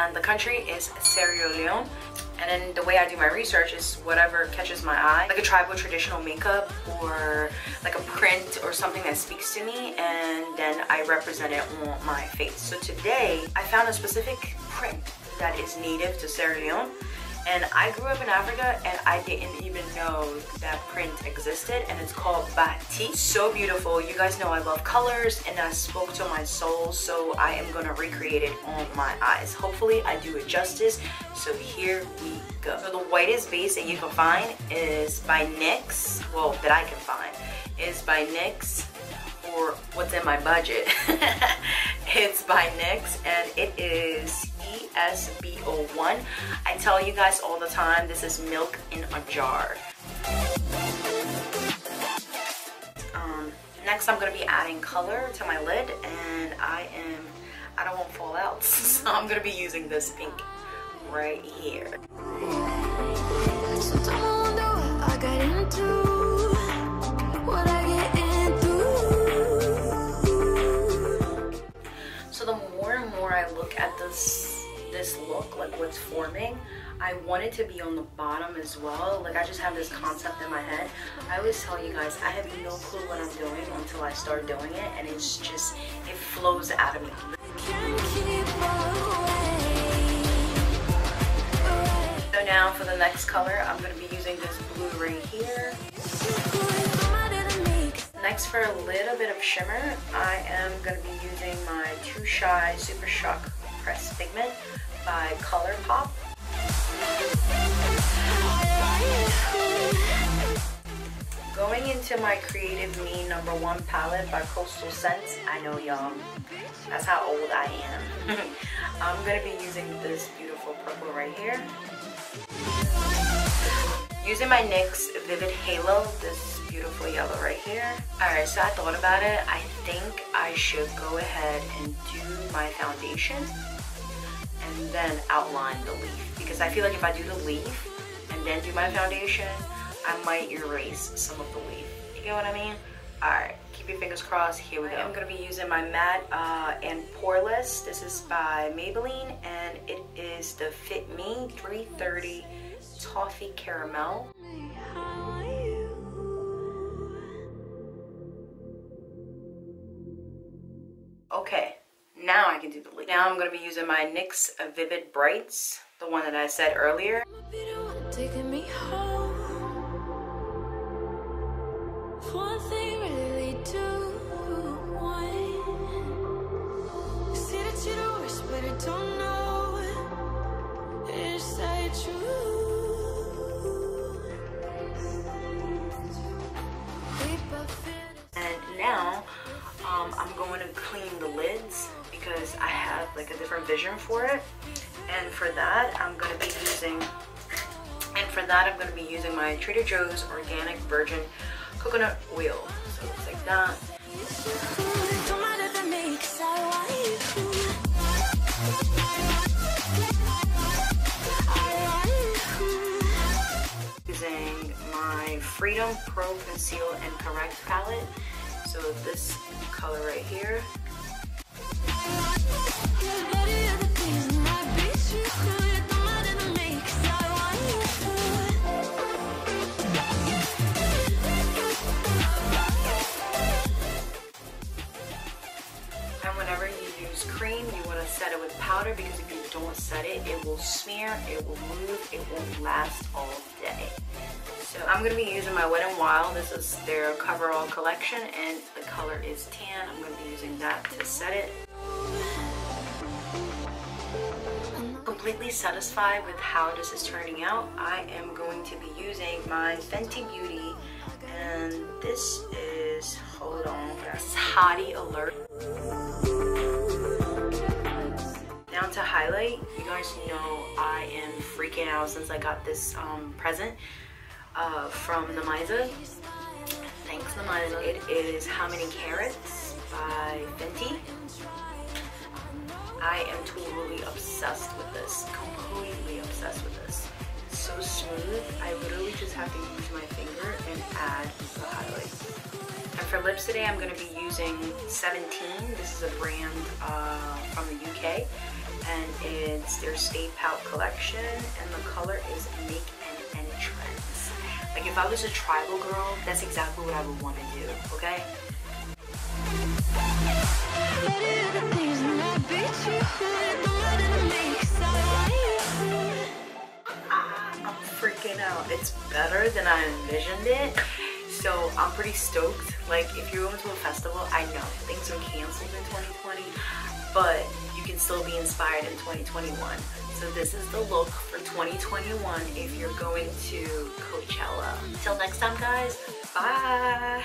and the country is Sierra Leone. And then the way I do my research is whatever catches my eye, like a tribal traditional makeup or like a print or something that speaks to me and then I represent it on my face. So today I found a specific print that is native to Sierra Leone and I grew up in Africa and I didn't even know that print existed and it's called Batik. So beautiful. You guys know I love colors and that spoke to my soul so I am gonna recreate it on my eyes. Hopefully I do it justice. So here we go. So the whitest base that you can find is by NYX. Well, that I can find is by NYX or what's in my budget. it's by NYX and it is ESB01. I tell you guys all the time, this is milk in a jar. Um, next I'm going to be adding color to my lid and I am, I don't want to fall out, so I'm going to be using this pink right here. Like what's forming, I wanted to be on the bottom as well. Like I just have this concept in my head. I always tell you guys, I have no clue what I'm doing until I start doing it and it's just, it flows out of me. So now for the next color, I'm to be using this blue right here. Next for a little bit of shimmer, I am going to be using my Too Shy Super Shock Pressed Pigment by ColourPop. Going into my Creative Me number one palette by Coastal Scents. I know y'all, that's how old I am. I'm to be using this beautiful purple right here. Using my NYX Vivid Halo, this beautiful yellow right here. Alright, so I thought about it. I think I should go ahead and do my foundation and then outline the leaf. Because I feel like if I do the leaf and then do my foundation, I might erase some of the leaf. You get what I mean? Alright, keep your fingers crossed. Here we go. I'm going to be using my matte uh, and poreless. This is by Maybelline and it is the Fit Me 330 Toffee Caramel. Okay, now I can do the leaf. Now I'm to be using my NYX Vivid Brights, the one that I said earlier. Going to clean the lids because I have like a different vision for it. And for that, I'm going to be using, and for that, I'm going to be using my Trader Joe's Organic Virgin Coconut Oil. So it's like that. Using my Freedom Pro Conceal and Correct palette. So this color right here. And whenever you use cream, you want to set it with powder because if you don't set it, it will smear, it will move, it won't last all day. So I'm going to be using my Wet n Wild. This is their coverall collection and the color is tan. I'm going to be using that to set it. Completely satisfied with how this is turning out, I am going to be using my Fenty Beauty and this is, hold on, that's Hottie Alert. Out since I got this um, present uh, from Namiza. Thanks Namiza. It is How Many Carats by Fenty. I am totally obsessed with this, completely obsessed with this. So smooth, I literally just have to use my finger and add the highlight. And for lips today, I'm going to be using 17. This is a brand uh, from the UK. And it's their Stay Pout collection and the color is Make an Entrance. Like if I was a tribal girl, that's exactly what I would want to do, okay? I'm freaking out. It's better than I envisioned it. So I'm pretty stoked. Like if you're going to a festival, I know things are canceled in 2020, but can still be inspired in 2021. So this is the look for 2021 if you're going to Coachella. Till next time guys, bye!